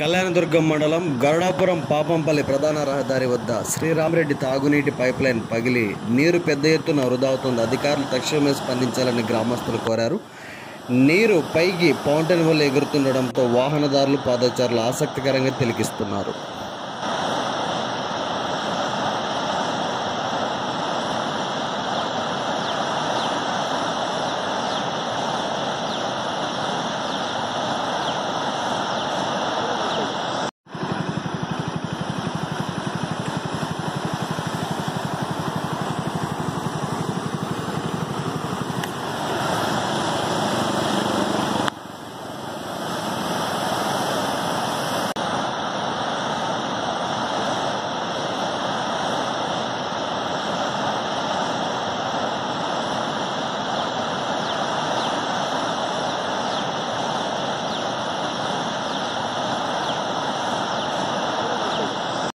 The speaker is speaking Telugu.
కళ్యాణదుర్గం మండలం గరుడాపురం పాపంపల్లి ప్రధాన రహదారి వద్ద శ్రీరామరెడ్డి తాగునీటి పైప్లైన్ పగిలి నీరు పెద్ద ఎత్తున వృధా అవుతుంది. అధికారులు తక్షణమే స్పందించాలని గ్రామస్తులు కోరారు. నీరు పైకి ఫౌంటైన్ వల్ల ఎగురుతుండడంతో వాహనదారులు పాదచారులు ఆసక్తికరంగా తిలకిస్తున్నారు.